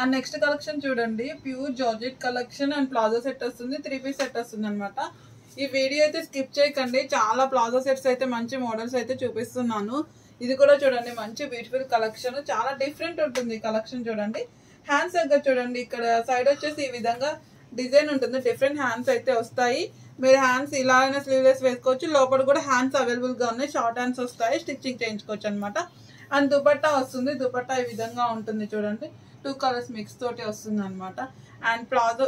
And next collection చూడండి. Pure georgette collection and palazzo set వస్తుంది. Three piece set వస్తుంది అనమాట ఈ వీడియో అయితే స్కిప్ చేయకండి. చాలా ప్లాజో సెట్స్ అయితే మంచి మోడల్స్ అయితే చూపిస్తున్నాను. ఇది కూడా చూడండి మంచి బ్యూటిఫుల్ కలెక్షన్ చాలా డిఫరెంట్ ఉంటుంది కలెక్షన్ చూడండి. హ్యాండ్స్ దగ్గర చూడండి. ఇక్కడ సైడ్ వచ్చేసి ఈ విధంగా డిజైన్ ఉంటుంది. డిఫరెంట్ హ్యాండ్స్ అయితే వస్తాయి. మీరు హ్యాండ్స్ ఇలా అయినా స్లీవ్లెస్ వేసుకోవచ్చు. లోపల కూడా హ్యాండ్స్ అవైలబుల్గా ఉన్నాయి. షార్ట్ హ్యాండ్స్ వస్తాయి. స్టిచ్చింగ్ చేయించుకోవచ్చు అనమాట అండ్ దుపట్టా వస్తుంది. దుపట్టా ఈ విధంగా ఉంటుంది చూడండి. టూ కలర్స్ మిక్స్ తోటి వస్తుంది అనమాట అండ్ ప్లాజో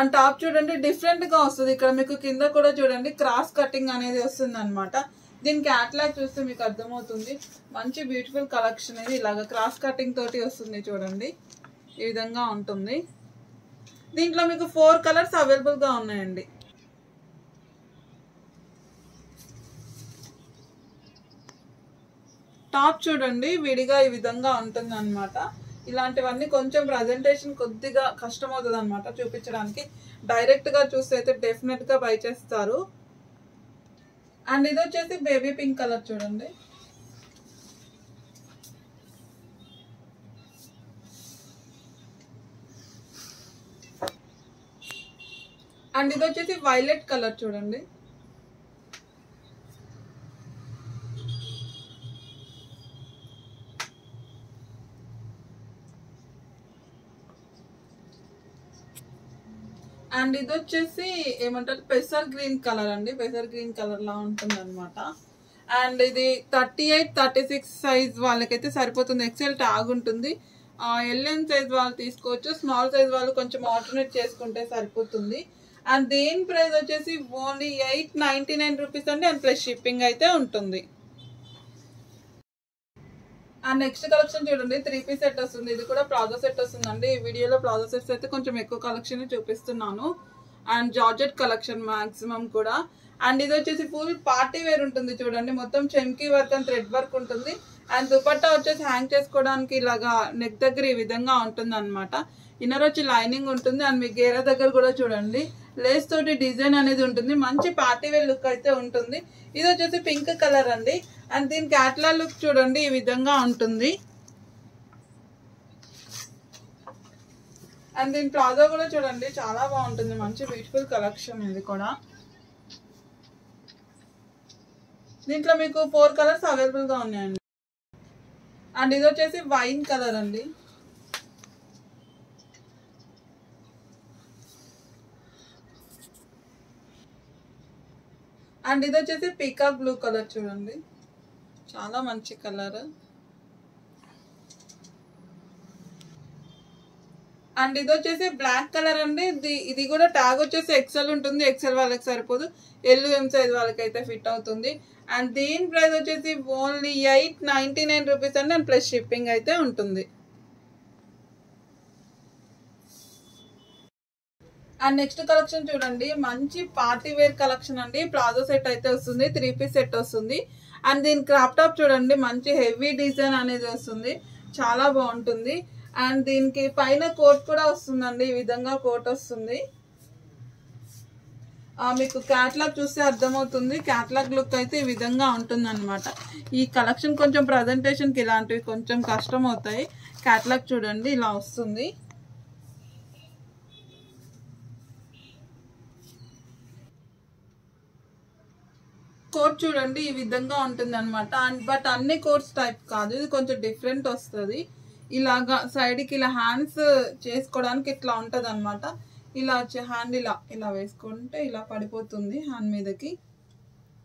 అండ్ టాప్ చూడండి డిఫరెంట్గా వస్తుంది. ఇక్కడ మీకు కింద కూడా చూడండి క్రాస్ కటింగ్ అనేది వస్తుంది అనమాట దీని క్యాట్లాగ్ చూస్తే మీకు అర్థమవుతుంది. మంచి బ్యూటిఫుల్ కలెక్షన్ ఇది. ఇలాగ క్రాస్ కటింగ్ తోటి వస్తుంది చూడండి. ఈ విధంగా ఉంటుంది. దీంట్లో మీకు ఫోర్ కలర్స్ అవైలబుల్గా ఉన్నాయండి. టాప్ చూడండి విడిగా ఈ విధంగా ఉంటుంది అనమాట ఇలాంటివన్నీ కొంచెం ప్రజెంటేషన్ కొద్దిగా కష్టం అవుతుంది అనమాట చూపించడానికి డైరెక్ట్గా చూస్తే అయితే డెఫినెట్గా బై చేస్తారు. అండ్ ఇది వచ్చేసి బేబీ పింక్ కలర్ చూడండి. అండ్ ఇది వచ్చేసి వైలెట్ కలర్ చూడండి. అండ్ ఇది వచ్చేసి ఏమంటారు? పెసర్ గ్రీన్ కలర్ అండి. పెసర్ గ్రీన్ కలర్ లా ఉంటుంది అనమాట అండ్ ఇది thirty eight thirty six size వాళ్ళకైతే సరిపోతుంది. ఎక్సెల్ ట్యాగ్ ఉంటుంది. ఎల్ఎన్ సైజ్ వాళ్ళు తీసుకోవచ్చు. స్మాల్ సైజ్ వాళ్ళు కొంచెం ఆల్టర్నేట్ చేసుకుంటే సరిపోతుంది. అండ్ దీని ప్రైస్ వచ్చేసి only eight ninety nine rupees అండి అండ్ ప్లస్ షిప్పింగ్ అయితే ఉంటుంది. అండ్ నెక్స్ట్ కలెక్షన్ చూడండి త్రీ పీస్ సెట్ వస్తుంది. ఇది కూడా ప్లాజో సెట్ వస్తుందండి. ఈ వీడియోలో ప్లాజో సెట్స్ అయితే కొంచెం ఎక్కువ కలెక్షన్ చూపిస్తున్నాను. అండ్ జార్జెట్ కలెక్షన్ మాక్సిమం కూడా. అండ్ ఇది వచ్చేసి ఫుల్ పార్టీ వేర్ ఉంటుంది చూడండి. మొత్తం చెంకీ వర్క్ అండ్ థ్రెడ్ వర్క్ ఉంటుంది. అండ్ దుపట్టా వచ్చేసి హ్యాంగ్ చేసుకోవడానికి ఇలాగా నెక్ దగ్గర ఈ విధంగా ఉంటుంది అనమాట ఇన్నర్ వచ్చి లైనింగ్ ఉంటుంది అండ్ మీ గేర దగ్గర కూడా చూడండి. లేస్ తోటి డిజైన్ అనేది ఉంటుంది. మంచి పార్టీ వేర్ లుక్ అయితే ఉంటుంది. ఇది వచ్చేసి పింక్ కలర్ అండి. అండ్ దీని క్యాట్లా లుక్ చూడండి ఈ విధంగా ఉంటుంది. అండ్ దీని ప్లాజో కూడా చూడండి చాలా బాగుంటుంది. మంచి బ్యూటిఫుల్ కలెక్షన్ ఇది కూడా. దీంట్లో మీకు ఫోర్ కలర్స్ అవైలబుల్గా ఉన్నాయండి. అండ్ ఇది వచ్చేసి వైన్ కలర్ అండి. అండ్ ఇది వచ్చేసి పీకాక్ బ్లూ కలర్ చూడండి. చాలా మంచి కలర్. అండ్ ఇది వచ్చేసి బ్లాక్ కలర్ అండి. ఇది ఇది కూడా ట్యాగ్ వచ్చేసి ఎక్సెల్ ఉంటుంది. ఎక్సెల్ వాళ్ళకి సరిపోదు. ఎల్లు ఎం సైజ్ వాళ్ళకి అయితే ఫిట్ అవుతుంది. అండ్ దీని ప్రైస్ వచ్చేసి only eight ninety nine rupees అండి. అండ్ ప్లస్ షిప్పింగ్ అయితే ఉంటుంది. అండ్ నెక్స్ట్ కలెక్షన్ చూడండి. మంచి పార్టీ వేర్ కలెక్షన్ అండి. ప్లాజో సెట్ అయితే వస్తుంది. త్రీ పీస్ సెట్ వస్తుంది. అండ్ దీని క్రాప్ టాప్ చూడండి. మంచి హెవీ డిజైన్ అనేది వస్తుంది. చాలా బాగుంటుంది. అండ్ దీనికి పైన కోట్ కూడా వస్తుందండి. ఈ విధంగా కోట్ వస్తుంది. మీకు క్యాట్లాగ్ చూస్తే అర్థమవుతుంది. క్యాట్లాగ్ లుక్ అయితే ఈ విధంగా ఉంటుంది అనమాట ఈ కలెక్షన్ కొంచెం ప్రజెంటేషన్కి ఇలాంటివి కొంచెం కష్టం అవుతాయి క్యాట్లాగ్ చూడండి ఇలా వస్తుంది. కోట్ చూడండి ఈ విధంగా ఉంటుంది అనమాట బట్ అన్ని కోట్స్ టైప్ కాదు. ఇది కొంచెం డిఫరెంట్ వస్తుంది. ఇలాగా సైడ్కి ఇలా హ్యాండ్స్ చేసుకోవడానికి ఇట్లా ఉంటుంది అనమాట ఇలా వచ్చే హ్యాండ్ ఇలా ఇలా వేసుకుంటే ఇలా పడిపోతుంది హ్యాండ్ మీదకి.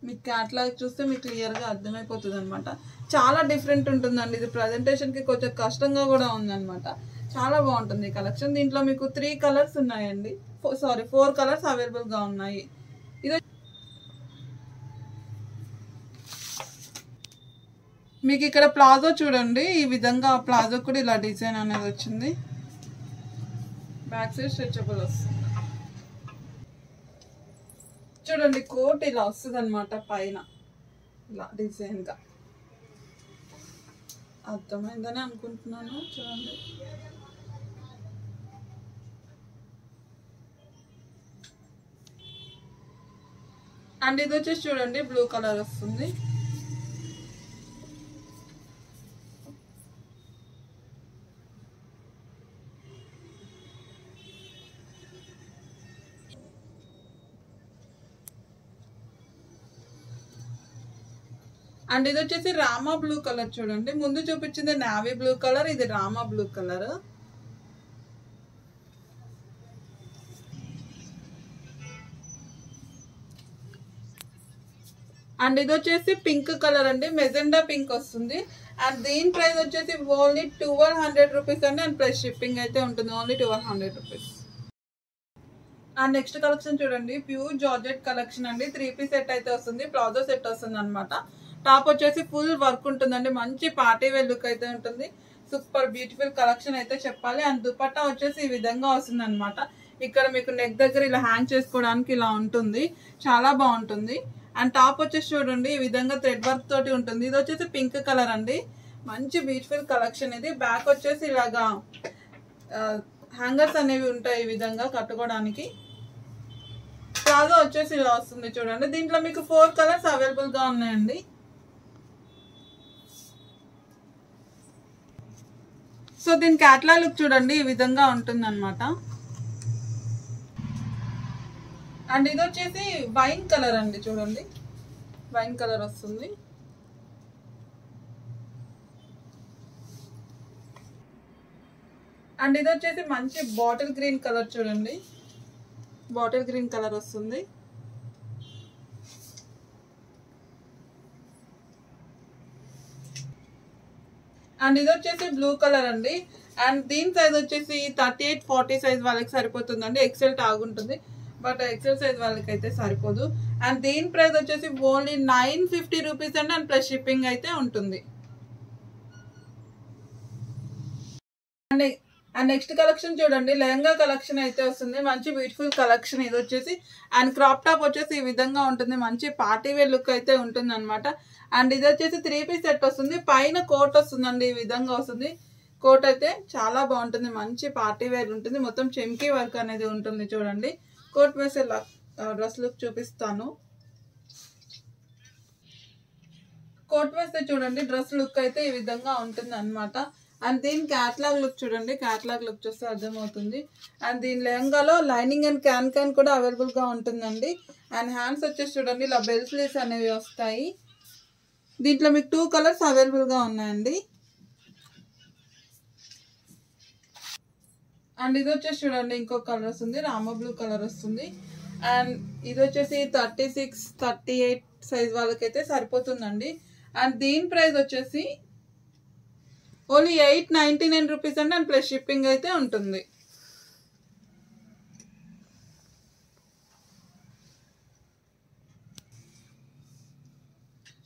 మీకు క్యాట్లాగ్ చూస్తే మీకు క్లియర్గా అర్థమైపోతుంది అనమాట చాలా డిఫరెంట్ ఉంటుందండి. ఇది ప్రజెంటేషన్కి కొంచెం కష్టంగా కూడా ఉందన్నమాట. చాలా బాగుంటుంది. కలెక్షన్ దీంట్లో మీకు త్రీ కలర్స్ ఉన్నాయండి. సారీ ఫోర్ కలర్స్ అవైలబుల్గా ఉన్నాయి. మీకు ఇక్కడ ప్లాజో చూడండి. ఈ విధంగా ప్లాజో కూడా ఇలా డిజైన్ అనేది వచ్చింది. బ్యాక్ సైడ్ స్ట్రెచబుల్ వస్తుంది. చూడండి కోట్ ఇలా వస్తుంది అనమాట పైన. ఇలా డిజైన్గా. అర్థమైందని అనుకుంటున్నాను. చూడండి. అండ్ ఇది వచ్చేసి చూడండి బ్లూ కలర్ వస్తుంది. అండ్ ఇది వచ్చేసి రామా బ్లూ కలర్ చూడండి. ముందు చూపించింది నావీ బ్లూ కలర్ ఇది రామా బ్లూ కలర్. అండ్ ఇది వచ్చేసి పింక్ కలర్ అండి. మెజెండా పింక్ వస్తుంది. అండ్ దీని ప్రైస్ వచ్చేసి ఓన్లీ ట్వెల్వ్ హండ్రెడ్ రూపీస్ అండి. అండ్ ప్లస్ షిప్పింగ్ అయితే ఉంటుంది. Only twelve hundred rupees. And next collection చూడండి. ప్యూర్ జార్జెట్ కలెక్షన్ అండి. త్రీ పీస్ సెట్ అయితే వస్తుంది. ప్లాజో సెట్ వస్తుంది అనమాట టాప్ వచ్చేసి ఫుల్ వర్క్ ఉంటుందండి. మంచి పార్టీ వేర్ లుక్ అయితే ఉంటుంది. సూపర్ బ్యూటిఫుల్ కలెక్షన్ అయితే చెప్పాలి. అండ్ దుపట్టా వచ్చేసి ఈ విధంగా వస్తుంది అనమాట ఇక్కడ మీకు నెక్ దగ్గర ఇలా హ్యాంగ్ చేసుకోవడానికి ఇలా ఉంటుంది. చాలా బాగుంటుంది. అండ్ టాప్ వచ్చేసి చూడండి ఈ విధంగా థ్రెడ్ వర్క్ తోటి ఉంటుంది. ఇది వచ్చేసి పింక్ కలర్ అండి. మంచి బ్యూటిఫుల్ కలెక్షన్ ఇది. బ్యాక్ వచ్చేసి ఇలాగా హ్యాంగర్స్ అనేవి ఉంటాయి ఈ విధంగా కట్టుకోవడానికి. ప్లాజో వచ్చేసి ఇలా వస్తుంది చూడండి. దీంట్లో మీకు ఫోర్ కలర్స్ అవైలబుల్గా ఉన్నాయండి. సో దీని క్యాట్లాగ్ లుక్ చూడండి ఈ విధంగా ఉంటుంది అనమాట అండ్ ఇది వచ్చేసి వైన్ కలర్ అండి చూడండి. వైన్ కలర్ వస్తుంది. అండ్ ఇది వచ్చేసి మంచి బాటిల్ గ్రీన్ కలర్ చూడండి. బాటిల్ గ్రీన్ కలర్ వస్తుంది. అండ్ ఇది వచ్చేసి బ్లూ కలర్ అండి. అండ్ దీని సైజ్ వచ్చేసి థర్టీ ఎయిట్ ఫార్టీ సైజ్ వాళ్ళకి సరిపోతుందండి. ఎక్సెల్ టాగుంటుంది బట్ ఎక్సెల్ సైజ్ వాళ్ళకి అయితే సరిపోదు. అండ్ దీని ప్రైస్ వచ్చేసి ఓన్లీ నైన్ ఫిఫ్టీ రూపీస్ అండి. అండ్ ప్లస్ షిప్పింగ్ అయితే ఉంటుంది. అండ్ అండ్ నెక్స్ట్ కలెక్షన్ చూడండి. లెహంగా కలెక్షన్ అయితే వస్తుంది. మంచి బ్యూటిఫుల్ కలెక్షన్ ఇది వచ్చేసి. అండ్ క్రాప్ టాప్ వచ్చేసి ఈ విధంగా ఉంటుంది. మంచి పార్టీ వేర్ లుక్ అయితే ఉంటుంది అనమాట అండ్ ఇది వచ్చేసి త్రీ పీస్ సెట్ వస్తుంది. పైన కోట్ వస్తుందండి ఈ విధంగా వస్తుంది. కోట్ అయితే చాలా బాగుంటుంది. మంచి పార్టీ వేర్ ఉంటుంది. మొత్తం చెమ్కీ వర్క్ అనేది ఉంటుంది చూడండి. కోట్ వేసే డ్రెస్ లుక్ చూపిస్తాను. కోట్ వేస్తే చూడండి డ్రెస్ లుక్ అయితే ఈ విధంగా ఉంటుంది అనమాట అండ్ దీని క్యాట్లాగ్ లుక్ చూడండి. క్యాట్లాగ్ లుక్ చూస్తే అర్థమవుతుంది. అండ్ దీని లెహంగాలో లైనింగ్ అండ్ క్యాన్ క్యాన్ కూడా అవైలబుల్గా ఉంటుందండి. అండ్ హ్యాండ్స్ వచ్చేసి చూడండి ఇలా బెల్ స్లీవ్స్ అనేవి వస్తాయి. దీంట్లో మీకు టూ కలర్స్ అవైలబుల్గా ఉన్నాయండి. అండ్ ఇది వచ్చేసి చూడండి ఇంకో కలర్ వస్తుంది రామ బ్లూ కలర్ వస్తుంది. అండ్ ఇది వచ్చేసి thirty six thirty eight size వాళ్ళకైతే సరిపోతుందండి. అండ్ దీని ప్రైస్ వచ్చేసి only eight ninety nine rupees అండి అండ్ ప్లస్ షిప్పింగ్ అయితే ఉంటుంది.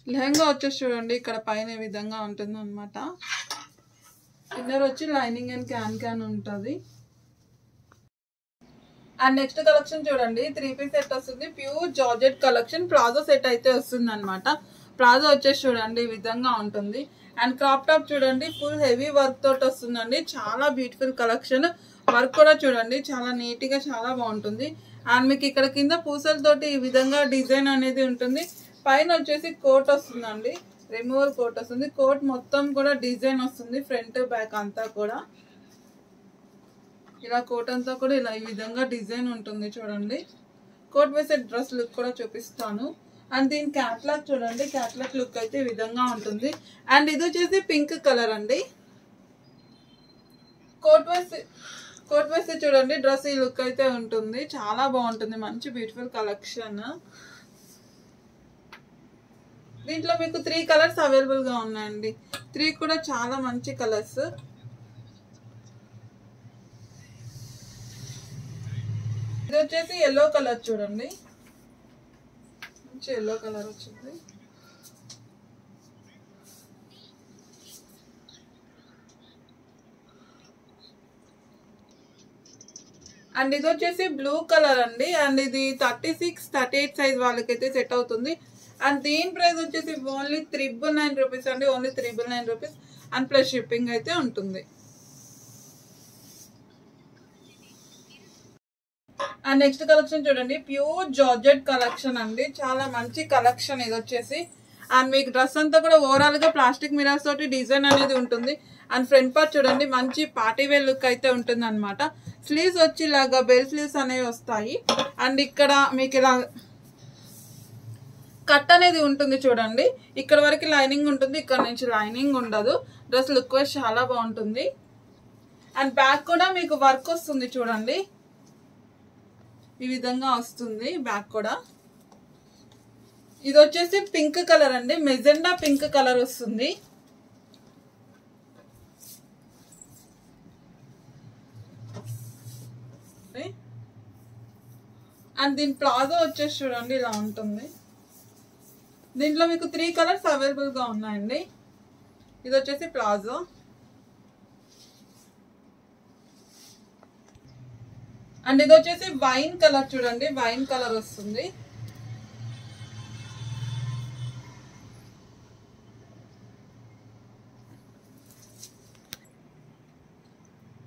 లెహంగా వచ్చేసి చూడండి ఇక్కడ పైన ఈ విధంగా ఉంటుంది అనమాట ఇన్నర్ వచ్చి లైనింగ్ అండ్ క్యాన్ క్యాన్ ఉంటుంది. అండ్ నెక్స్ట్ కలెక్షన్ చూడండి త్రీ పీస్ సెట్ వస్తుంది. Pure georgette collection palazzo set అయితే వస్తుంది అనమాట ప్లాజో వచ్చేసి చూడండి ఈ విధంగా ఉంటుంది. అండ్ క్రాప్ టాప్ చూడండి ఫుల్ హెవీ వర్క్ తోటి వస్తుందండి. చాలా బ్యూటిఫుల్ కలెక్షన్. వర్క్ కూడా చూడండి చాలా నీట్గా చాలా బాగుంటుంది. అండ్ మీకు ఇక్కడ కింద పూసలతోటి ఈ విధంగా డిజైన్ అనేది ఉంటుంది. పైన వచ్చేసి కోట్ వస్తుందండి. రిమూవల్ కోట్ వస్తుంది. కోట్ మొత్తం కూడా డిజైన్ వస్తుంది. ఫ్రంట్ బ్యాక్ అంతా కూడా. ఇలా కోట్ అంతా కూడా ఇలా ఈ విధంగా డిజైన్ ఉంటుంది చూడండి. కోట్ వేసే డ్రెస్ లుక్ కూడా చూపిస్తాను. అండ్ దీని క్యాట్లాగ్ చూడండి. క్యాట్లాగ్ లుక్ అయితే ఈ విధంగా ఉంటుంది. అండ్ ఇది వచ్చేసి పింక్ కలర్ అండి. కోట్ వేసి కోట్ వేస్తే చూడండి. డ్రెస్ ఈ లుక్ అయితే ఉంటుంది. చాలా బాగుంటుంది. మంచి బ్యూటిఫుల్ కలెక్షన్ దీంట్లో మీకు త్రీ కలర్స్ అవైలబుల్గా ఉన్నాయండి. త్రీ కూడా చాలా మంచి కలర్స్ ఇది వచ్చేసి ఎల్లో కలర్ చూడండి. మంచి ఎల్లో కలర్ వచ్చింది. అండ్ ఇది వచ్చేసి బ్లూ కలర్ అండి. అండ్ ఇది thirty six thirty eight size వాళ్ళకైతే సెట్ అవుతుంది. అండ్ దీని ప్రైస్ వచ్చేసి ఓన్లీ త్రిబుల్ నైన్ రూపీస్ అండి. Only triple nine rupees and plus shipping అయితే ఉంటుంది. అండ్ నెక్స్ట్ కలెక్షన్ చూడండి. ప్యూర్ జార్జెట్ కలెక్షన్ అండి. చాలా మంచి కలెక్షన్ ఇది వచ్చేసి. అండ్ మీకు డ్రెస్ అంతా కూడా ఓవరాల్గా ప్లాస్టిక్ మిరర్స్ తోటి డిజైన్ అనేది ఉంటుంది. అండ్ ఫ్రంట్ పార్ట్ చూడండి. మంచి పార్టీ వేర్ లుక్ అయితే ఉంటుంది అనమాట స్లీవ్స్ వచ్చి ఇలాగా బెల్ స్లీవ్స్ అనేవి వస్తాయి. అండ్ ఇక్కడ మీకు ఇలా కట్ అనేది ఉంటుంది చూడండి. ఇక్కడ వరకు లైనింగ్ ఉంటుంది ఇక్కడ నుంచి లైనింగ్ ఉండదు. డ్రెస్ లుక్ వైజ్ చాలా బాగుంటుంది. అండ్ బ్యాక్ కూడా మీకు వర్క్ వస్తుంది చూడండి. ఈ విధంగా వస్తుంది బ్యాక్ కూడా. ఇది వచ్చేసి పింక్ కలర్ అండి. మెజెండా పింక్ కలర్ వస్తుంది. అండ్ దీని ప్లాజో వచ్చేసి చూడండి ఇలా ఉంటుంది. దీంట్లో మీకు త్రీ కలర్స్ అవైలబుల్గా ఉన్నాయండి. ఇది వచ్చేసి ప్లాజో. అండ్ ఇది వచ్చేసి వైన్ కలర్ చూడండి వైన్ కలర్ వస్తుంది.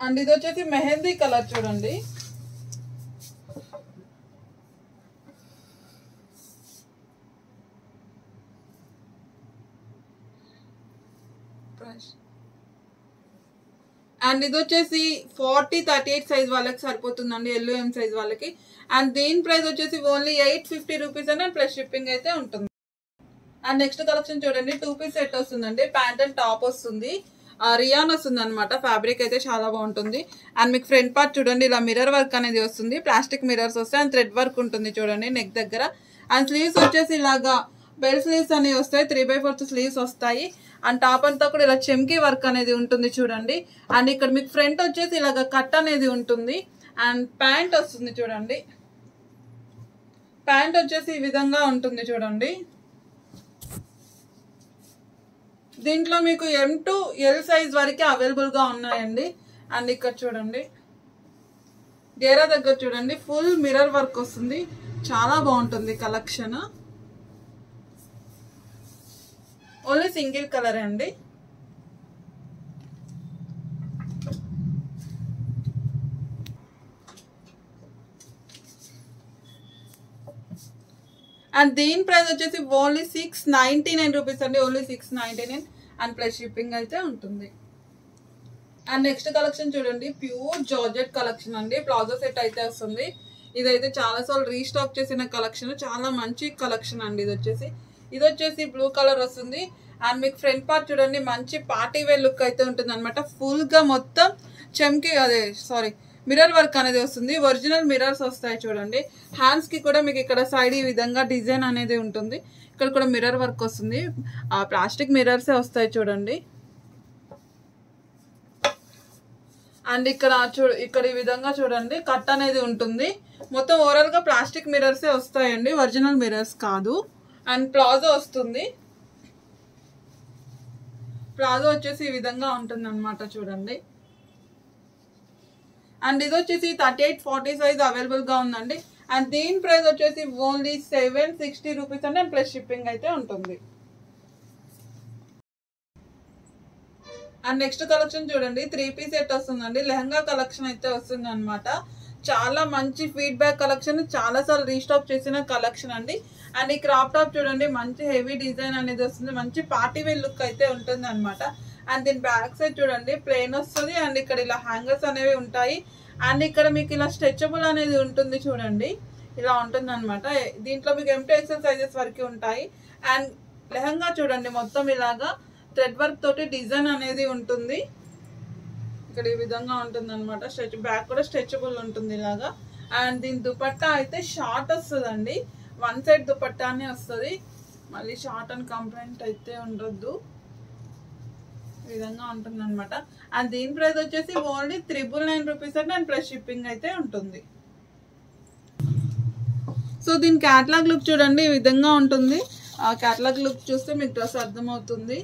అండ్ ఇది వచ్చేసి మెహందీ కలర్ చూడండి. అండ్ ఇది వచ్చేసి ఫార్టీ థర్టీ ఎయిట్ సైజ్ వాళ్ళకి సరిపోతుందండి ఎల్లో ఎం సైజ్ వాళ్ళకి. అండ్ దీని ప్రైస్ వచ్చేసి only eight fifty rupees and plus shipping అయితే ఉంటుంది. అండ్ నెక్స్ట్ కలెక్షన్ చూడండి టూ పీస్ సెట్ వస్తుందండి ప్యాంట్ అండ్ టాప్ వస్తుంది. రియాన్ వస్తుంది అనమాట ఫ్యాబ్రిక్ అయితే చాలా బాగుంటుంది. అండ్ మీకు ఫ్రంట్ పార్ట్ చూడండి ఇలా మిర్రర్ వర్క్ అనేది వస్తుంది. ప్లాస్టిక్ మిర్రర్స్ వస్తాయి అండ్ థ్రెడ్ వర్క్ ఉంటుంది చూడండి నెక్ దగ్గర. అండ్ స్లీవ్స్ వచ్చేసి ఇలాగా బెల్ స్లీవ్స్ అనేవి వస్తాయి త్రీ బై ఫోర్త్ స్లీవ్స్ వస్తాయి. అండ్ టాప్ అంతా కూడా ఇలా చెమ్కీ వర్క్ అనేది ఉంటుంది చూడండి. అండ్ ఇక్కడ మీకు ఫ్రంట్ వచ్చేసి ఇలాగ కట్ అనేది ఉంటుంది. అండ్ ప్యాంట్ వస్తుంది చూడండి. ప్యాంట్ వచ్చేసి ఈ విధంగా ఉంటుంది చూడండి. దీంట్లో మీకు ఎం టు ఎల్ సైజ్ వరకే అవైలబుల్గా ఉన్నాయండి. అండ్ ఇక్కడ చూడండి. గేరా దగ్గర చూడండి. ఫుల్ మిర్రర్ వర్క్ వస్తుంది. చాలా బాగుంటుంది కలెక్షన్. ఓన్లీ సింగిల్ కలర్ అండి. అండ్ దీని ప్రైస్ వచ్చేసి only six ninety nine rupees అండి. Only six ninety nine and plus shipping అయితే ఉంటుంది. అండ్ నెక్స్ట్ కలెక్షన్ చూడండి. ప్యూర్ జార్జెట్ కలెక్షన్ అండి. ప్లాజో సెట్ అయితే వస్తుంది. ఇదైతే చాలాసార్లు రీస్టాక్ చేసిన కలెక్షన్ చాలా మంచి కలెక్షన్ అండి. ఇది వచ్చేసి ఇది వచ్చేసి బ్లూ కలర్ వస్తుంది. అండ్ మీకు ఫ్రంట్ పార్ట్ చూడండి మంచి పార్టీ వేర్ లుక్ అయితే ఉంటుంది అనమాట ఫుల్గా మొత్తం చెమ్కి అదే సారీ మిర్రర్ వర్క్ అనేది వస్తుంది. ఒరిజినల్ మిర్రర్స్ వస్తాయి చూడండి. హ్యాండ్స్కి కూడా మీకు ఇక్కడ సైడ్ ఈ విధంగా డిజైన్ అనేది ఉంటుంది. ఇక్కడ కూడా మిర్రర్ వర్క్ వస్తుంది. ఆ ప్లాస్టిక్ మిర్రర్సే వస్తాయి చూడండి. అండ్ ఇక్కడ చూ ఇక్కడ ఈ విధంగా చూడండి కట్ అనేది ఉంటుంది. మొత్తం ఓవరాల్గా ప్లాస్టిక్ మిర్రర్సే వస్తాయండి. ఒరిజినల్ మిర్రర్స్ కాదు. అండ్ ప్లాజో వస్తుంది. ప్లాజో వచ్చేసి ఈ విధంగా ఉంటుంది అనమాట చూడండి. అండ్ ఇది వచ్చేసి థర్టీ ఎయిట్ ఫార్టీ సైజ్ అవైలబుల్గా ఉందండి. అండ్ దీని ప్రైస్ వచ్చేసి ఓన్లీ సెవెన్ సిక్స్టీ రూపీస్ అండి ప్లస్ షిప్పింగ్ అయితే ఉంటుంది. అండ్ నెక్స్ట్ కలెక్షన్ చూడండి. త్రీ పీస్ సెట్ వస్తుందండి. లెహంగా కలెక్షన్ అయితే వస్తుంది అనమాట చాలా మంచి ఫీడ్బ్యాక్ కలెక్షన్ చాలా సార్లు రీస్టాక్ చేసిన కలెక్షన్ అండి. అండ్ ఈ క్రాప్ టాప్ చూడండి మంచి హెవీ డిజైన్ అనేది వస్తుంది. మంచి పార్టీ వేర్ లుక్ అయితే ఉంటుంది అనమాట అండ్ దీని బ్యాక్ సైడ్ చూడండి ప్లెయిన్ వస్తుంది. అండ్ ఇక్కడ ఇలా హ్యాంగర్స్ అనేవి ఉంటాయి. అండ్ ఇక్కడ మీకు ఇలా స్ట్రెచబుల్ అనేది ఉంటుంది చూడండి. ఇలా ఉంటుంది అనమాట దీంట్లో మీకు ఎంటీ ఎక్సెల్ సైజెస్ వరకు ఉంటాయి. అండ్ లెహంగా చూడండి మొత్తం ఇలాగా థ్రెడ్ వర్క్ తోటి డిజైన్ అనేది ఉంటుంది. ఇక్కడ ఈ విధంగా ఉంటుంది అనమాట స్ట్రెచ్ బ్యాక్ కూడా స్ట్రెచబుల్ ఉంటుంది ఇలాగా. అండ్ దీని దుపట్టా అయితే షార్ట్ వస్తుందండి. వన్ సైడ్ దుపట్టానే వస్తుంది. మళ్ళీ షార్ట్ అండ్ కంప్లైంట్ అయితే ఉండొద్దు. ఈ విధంగా ఉంటుంది అనమాట అండ్ దీని ప్రైస్ వచ్చేసి ఓన్లీ త్రిబుల్ నైన్ రూపీస్ అంటే అండ్ ప్లస్ షిప్పింగ్ అయితే ఉంటుంది. సో దీని క్యాటలాగ్ లుక్ చూడండి. ఈ విధంగా ఉంటుంది. ఆ క్యాటలాగ్ లుక్ చూస్తే మీకు డ్రెస్ అర్థమవుతుంది.